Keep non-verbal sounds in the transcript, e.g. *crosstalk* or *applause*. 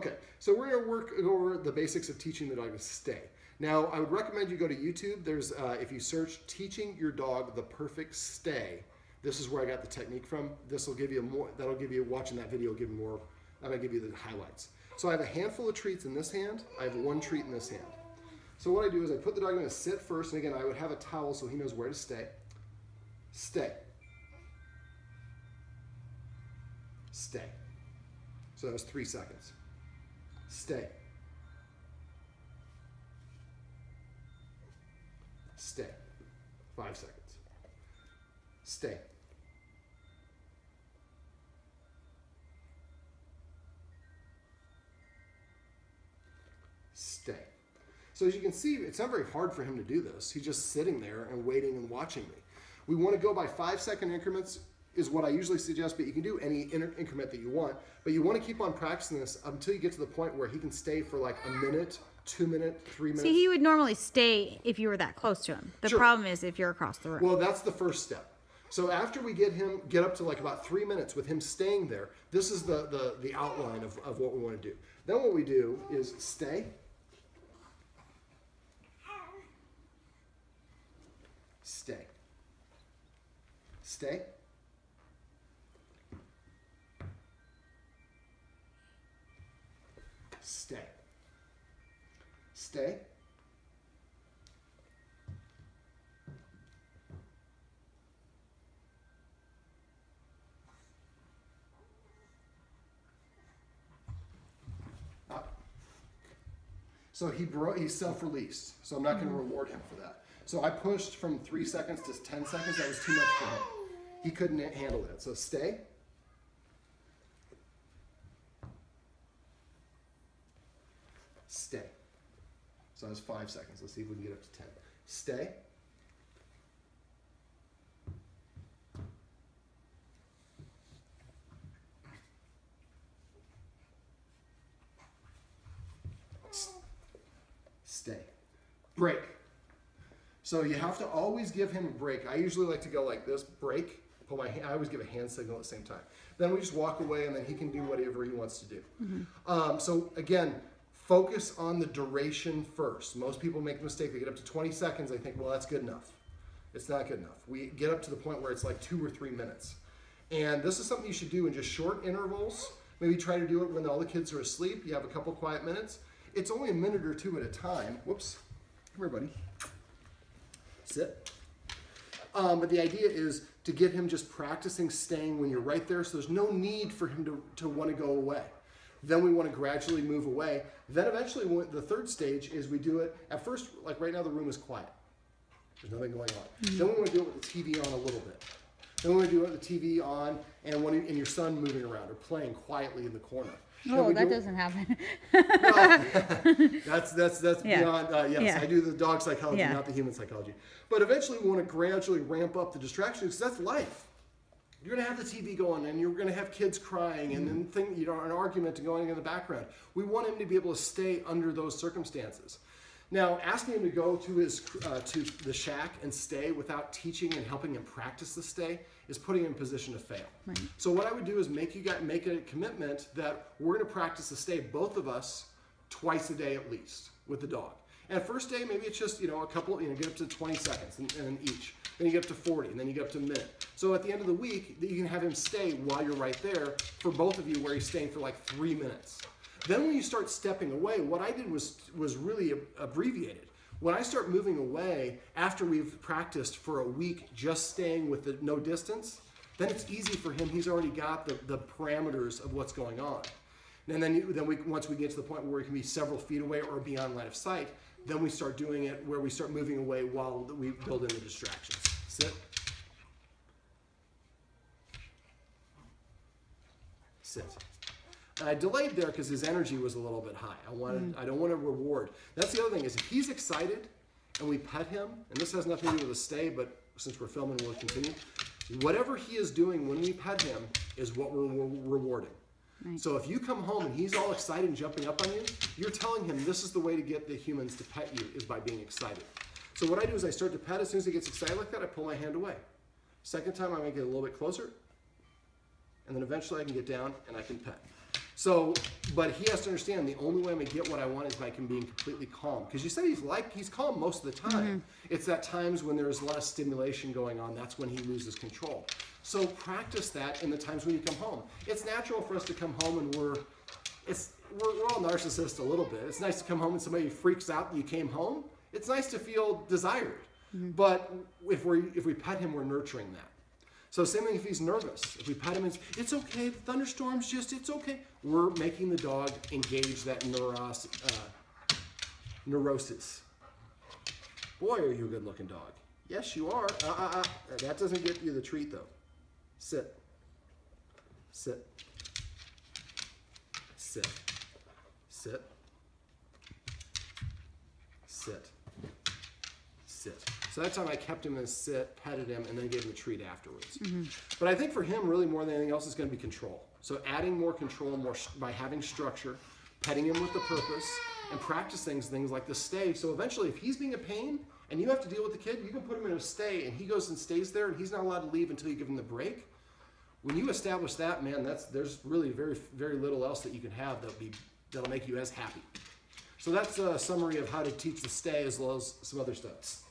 Okay, so we're gonna work over the basics of teaching the dog to stay. Now, I would recommend you go to YouTube. There's, uh, if you search teaching your dog the perfect stay, this is where I got the technique from. This will give you more, that'll give you, watching that video give more, gonna give you the highlights. So I have a handful of treats in this hand. I have one treat in this hand. So what I do is I put the dog in a sit first, and again, I would have a towel so he knows where to stay. Stay. Stay. So that was three seconds. Stay. Stay. Five seconds. Stay. Stay. So as you can see, it's not very hard for him to do this. He's just sitting there and waiting and watching me. We want to go by five second increments is what I usually suggest, but you can do any increment that you want. But you want to keep on practicing this until you get to the point where he can stay for like a minute, two minute, three minutes. See, he would normally stay if you were that close to him. The Sure. problem is if you're across the room. Well, that's the first step. So after we get him, get up to like about three minutes with him staying there, this is the, the, the outline of, of what we want to do. Then what we do is stay. Stay. Stay. Stay. Stay. Up. So he bro- he's self-released. So I'm not going to mm-hmm. reward him for that. So I pushed from three seconds to 10 seconds. That was too much for him. He couldn't handle it. So stay. Stay. So that was five seconds. Let's see if we can get up to 10. Stay. Stay. Break. So you have to always give him a break. I usually like to go like this, break, pull my hand, I always give a hand signal at the same time. Then we just walk away and then he can do whatever he wants to do. Um, so again, focus on the duration first. Most people make the mistake, they get up to 20 seconds, they think, well, that's good enough. It's not good enough. We get up to the point where it's like two or three minutes. And this is something you should do in just short intervals. Maybe try to do it when all the kids are asleep. You have a couple quiet minutes. It's only a minute or two at a time. Whoops. Come here, buddy. Sit. Um, but the idea is to get him just practicing staying when you're right there, so there's no need for him to, to want to go away. Then we want to gradually move away. Then eventually, the third stage is we do it at first, like right now, the room is quiet. There's nothing going on. Then we want to do it with the TV on a little bit. Then we want to do it with the TV on and when and your son moving around or playing quietly in the corner. Oh, that do- doesn't happen. *laughs* that's that's that's Yeah. beyond. Uh, yes, Yeah. I do the dog psychology, Yeah. not the human psychology. But eventually, we want to gradually ramp up the distractions. 'cause that's life. You're gonna have the TV going, and you're gonna have kids crying, and then thing, you know, an argument going in the background. We want him to be able to stay under those circumstances. Now, asking him to go to his uh, to the shack and stay without teaching and helping him practice the stay is putting him in a position to fail. So what I would do is make you guys make a commitment that we're going to practice the stay, both of us, twice a day at least with the dog. And first day, maybe it's just you know a couple, you know, get up to 20 seconds and, and each. Then you get up to 40, and then you get up to a minute. So at the end of the week, you can have him stay while you're right there for both of you, where he's staying for like three minutes. Then when you start stepping away, what I did was was really ab- abbreviated. When I start moving away after we've practiced for a week just staying with the no distance, then it's easy for him. He's already got the, the parameters of what's going on. And then, then we, once we get to the point where it can be several feet away or beyond line of sight, then we start doing it where we start moving away while we build in the distractions. Sit. Sit. And I delayed there because his energy was a little bit high. I wanted, mm. I don't want to reward. That's the other thing is if he's excited and we pet him, and this has nothing to do with a stay, but since we're filming, we'll continue. Whatever he is doing when we pet him is what we're, we're So if you come home and he's all excited and jumping up on you, you're telling him this is the way to get the humans to pet you is by being excited. So what I do is I start to pet. As soon as he gets excited like that, I pull my hand away. Second time, I make it a little bit closer, and then eventually I can get down and I can pet. So, but he has to understand the only way I'm gonna get what I want is by him being completely calm. Because you said he's like he's calm most of the time. Mm-hmm. It's that times when there's less stimulation going on, that's when he loses control. So practice that in the times when you come home. It's natural for us to come home and we're it's we're, we're all narcissists a little bit. It's nice to come home and somebody freaks out that you came home. It's nice to feel desired. Mm-hmm. But if we if we pet him, we're nurturing that. So same thing if he's nervous. If we pet him it's okay, the thunderstorm's just, it's okay. We're making the dog engage that neuros, uh, neurosis. Boy, are you a good looking dog. Yes, you are. Uh, uh, uh. That doesn't get you the treat though. Sit. Sit. Sit. Sit. Sit. Sit. So that time I kept him in a sit, petted him, and then gave him a treat afterwards. Mm-hmm. But I think for him, really more than anything else, is going to be control. So adding more control, more by having structure, petting him with the purpose, and practice things, things like the stay. So eventually, if he's being a pain and you have to deal with the kid, you can put him in a stay, and he goes and stays there, and he's not allowed to leave until you give him the break. When you establish that, man, that's there's really very very little else that you can have that'll be that'll make you as happy. So that's a summary of how to teach the stay as well as some other steps.